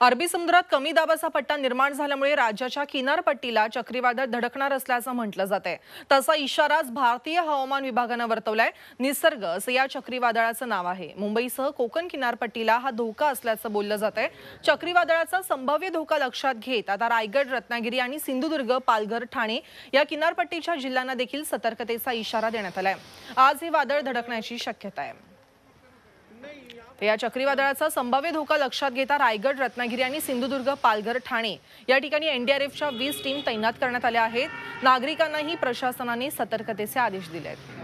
अरबी समुद्रात कमी दाबाचा पट्टा निर्माण झाल्यामुळे राज्याच्या किनारपट्टीला चक्रीवादळ धडकणार असल्याचं म्हटलं जात आहे तसा इशाराच भारतीय हवामान विभागानं वर्तवलाय. निसर्ग असं या चक्रीवादळाचं नाव आहे. मुंबईसह कोकण किनारपट्टीला हा धोका असल्याचं बोललं जात आहे चक्रीवादळाचा संभाव्य धोका लक्षात घेत आता रायगड रत्नागिरी आणि सिंधुदुर्ग पालघर ठाणे या किनारपट्टीच्या जिल्ह्यांना देखील सतर्कतेचा इशारा देण्यात आलाय. आज हे वादळ धडकण्याची शक्यता आहे. या चक्रीवादळाचा संभाव्य धोका लक्षात घेता रायगड रत्नागिरी आणि सिंधुदुर्ग पालघर ठाणे या ठिकाणी एनडीआरएफच्या वीस टीम तैनात करण्यात आल्या आहेत. नागरिकांनाही प्रशासनाने सतर्कतेचे आदेश दिले आहेत